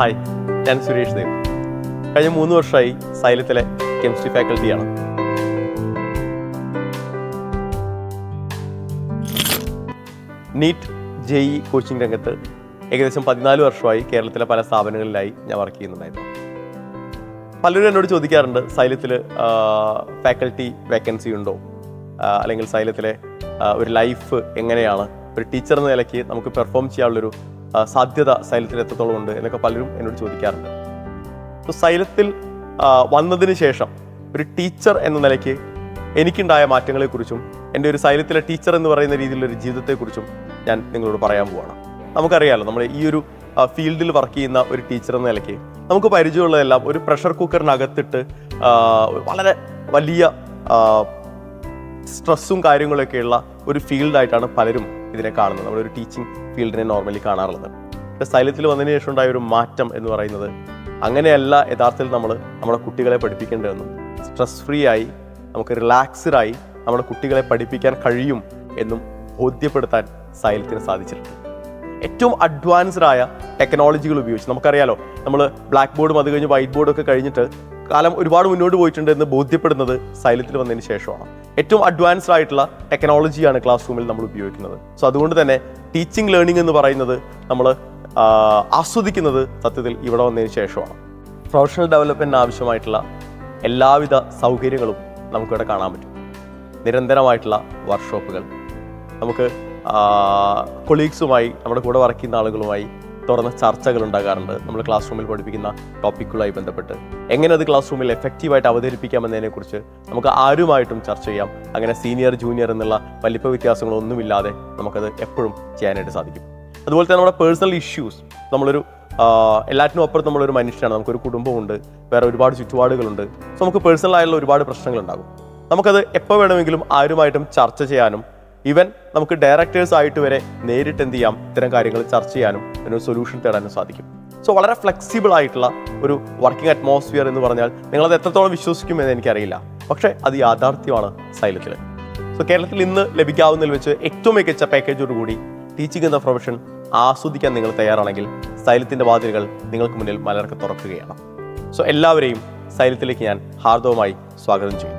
Hi ഞാൻ സുരേഷ് ദേവ്. കഴിഞ്ഞ മൂന്ന് വർഷമായി സൈലത്തിലെ കെമിസ്ട്രി ഫാക്കൽറ്റിയാണ്. നീറ്റ് ജെ ഇ കോച്ചിങ് രംഗത്ത് ഏകദേശം പതിനാല് വർഷമായി കേരളത്തിലെ പല സ്ഥാപനങ്ങളിലായി ഞാൻ വർക്ക് ചെയ്യുന്നുണ്ടായിരുന്നു. പലരും എന്നോട് ചോദിക്കാറുണ്ട് സൈലത്തിൽ ഫാക്കൽറ്റി വേക്കൻസി ഉണ്ടോ? അല്ലെങ്കിൽ സൈലത്തിലെ ഒരു ലൈഫ് എങ്ങനെയാണ്? ഒരു ടീച്ചർ എന്ന നിലയ്ക്ക് നമുക്ക് പെർഫോം ചെയ്യാനുള്ളൊരു സാധ്യത സൈലത്തിൽ എത്രത്തോളം ഉണ്ട് എന്നൊക്കെ പലരും എന്നോട് ചോദിക്കാറുണ്ട്. സോ സൈലത്തിൽ വന്നതിന് ശേഷം ഒരു ടീച്ചർ എന്ന നിലയ്ക്ക് എനിക്കുണ്ടായ മാറ്റങ്ങളെക്കുറിച്ചും എന്റെ ഒരു സൈലത്തിലെ ടീച്ചർ എന്ന് പറയുന്ന രീതിയിലുള്ള ഒരു ജീവിതത്തെക്കുറിച്ചും ഞാൻ നിങ്ങളോട് പറയാൻ പോവാണ്. നമുക്കറിയാമല്ലോ നമ്മൾ ഈ ഒരു ഫീൽഡിൽ വർക്ക് ചെയ്യുന്ന ഒരു ടീച്ചർ എന്ന നിലയ്ക്ക് നമുക്ക് പരിചയമുള്ളതെല്ലാം ഒരു പ്രഷർ കുക്കറിനകത്തിട്ട് വളരെ വലിയ സ്ട്രെസ്സും കാര്യങ്ങളൊക്കെയുള്ള ഒരു ഫീൽഡായിട്ടാണ് പലരും ഇതിനെ കാണുന്നത്. നമ്മളൊരു ടീച്ചിങ് ഫീൽഡിനെ നോർമലി കാണാറുള്ളത്. പക്ഷേ സൈലത്തിൽ വന്നതിന് ശേഷം ഉണ്ടായ ഒരു മാറ്റം എന്ന് പറയുന്നത് അങ്ങനെയല്ല യഥാർത്ഥത്തിൽ നമ്മൾ നമ്മുടെ കുട്ടികളെ പഠിപ്പിക്കേണ്ടതെന്നും സ്ട്രെസ് ഫ്രീ ആയി നമുക്ക് റിലാക്സ്ഡായി നമ്മുടെ കുട്ടികളെ പഠിപ്പിക്കാൻ കഴിയും എന്നും ബോധ്യപ്പെടുത്താൻ സൈലത്തിന് സാധിച്ചിട്ടുണ്ട്. ഏറ്റവും അഡ്വാൻസ്ഡ് ആയ ടെക്നോളജികൾ ഉപയോഗിച്ച് നമുക്കറിയാലോ നമ്മൾ ബ്ലാക്ക് ബോർഡും അത് കഴിഞ്ഞ് വൈറ്റ് ബോർഡും ഒക്കെ കഴിഞ്ഞിട്ട് കാലം ഒരുപാട് മുന്നോട്ട് പോയിട്ടുണ്ട് എന്ന് ബോധ്യപ്പെടുന്നത് സൈലത്തിൽ വന്നതിന് ശേഷമാണ്. ഏറ്റവും അഡ്വാൻസ്ഡ് ആയിട്ടുള്ള ടെക്നോളജിയാണ് ക്ലാസ് റൂമിൽ നമ്മൾ ഉപയോഗിക്കുന്നത്. സോ അതുകൊണ്ട് തന്നെ ടീച്ചിങ് ലേണിംഗ് എന്ന് പറയുന്നത് നമ്മൾ ആസ്വദിക്കുന്നത് സത്യത്തിൽ ഇവിടെ വന്നതിന് ശേഷമാണ്. പ്രൊഫഷണൽ ഡെവലപ്മെന്റിന് ആവശ്യമായിട്ടുള്ള എല്ലാവിധ സൗകര്യങ്ങളും നമുക്കിവിടെ കാണാൻ പറ്റും. നിരന്തരമായിട്ടുള്ള വർക്ക്ഷോപ്പുകൾ നമുക്ക് കൊളീഗ്സുമായി നമ്മുടെ കൂടെ വർക്ക് ചെയ്യുന്ന ആളുകളുമായി തുറന്ന ചർച്ചകൾ ഉണ്ടാകാറുണ്ട് നമ്മൾ ക്ലാസ് റൂമിൽ പഠിപ്പിക്കുന്ന ടോപ്പിക്കുകളായി ബന്ധപ്പെട്ട്. എങ്ങനെ അത് ക്ലാസ് റൂമിൽ എഫക്റ്റീവായിട്ട് അവതരിപ്പിക്കാമെന്നതിനെക്കുറിച്ച് നമുക്ക് ആരുമായിട്ടും ചർച്ച ചെയ്യാം. അങ്ങനെ സീനിയർ ജൂനിയർ എന്നുള്ള വലിപ്പ വ്യത്യാസങ്ങളൊന്നുമില്ലാതെ നമുക്കത് എപ്പോഴും ചെയ്യാനായിട്ട് സാധിക്കും. അതുപോലെ തന്നെ നമ്മുടെ പേഴ്സണൽ ഇഷ്യൂസ് നമ്മളൊരു എല്ലാറ്റിനും അപ്പുറം നമ്മളൊരു മനുഷ്യനാണ്. നമുക്കൊരു കുടുംബമുണ്ട് വേറെ ഒരുപാട് ചുറ്റുപാടുകളുണ്ട്. സോ നമുക്ക് പേഴ്സണലായുള്ള ഒരുപാട് പ്രശ്നങ്ങളുണ്ടാകും. നമുക്കത് എപ്പോൾ വേണമെങ്കിലും ആരുമായിട്ടും ചർച്ച ചെയ്യാനും ഈവൻ നമുക്ക് ഡയറക്ടേഴ്സ് ആയിട്ട് വരെ നേരിട്ട് എന്ത് ചെയ്യാം? ഇത്തരം കാര്യങ്ങൾ ചർച്ച ചെയ്യാനും അതിനൊരു സൊല്യൂഷൻ തേടാനും സാധിക്കും. സോ വളരെ ഫ്ലെക്സിബിൾ ആയിട്ടുള്ള ഒരു വർക്കിംഗ് അറ്റ്മോസ്ഫിയർ എന്ന് പറഞ്ഞാൽ നിങ്ങളത് എത്രത്തോളം വിശ്വസിക്കും എന്ന് എനിക്കറിയില്ല. പക്ഷേ അത് യാഥാർത്ഥ്യമാണ് സൈലത്തിൽ സോ കേരളത്തിൽ ഇന്ന് ലഭിക്കാവുന്നതിൽ വെച്ച് ഏറ്റവും മികച്ച പാക്കേജോടുകൂടി ടീച്ചിങ് എന്ന പ്രൊഫഷൻ ആസ്വദിക്കാൻ നിങ്ങൾ തയ്യാറാണെങ്കിൽ സൈലത്തിന്റെ വാതിലുകൾ നിങ്ങൾക്ക് മുന്നിൽ മലർക്ക് തുറക്കുകയാണ്. സോ എല്ലാവരെയും സൈലത്തിലേക്ക് ഞാൻ ഹാർദവമായി സ്വാഗതം ചെയ്യുന്നു.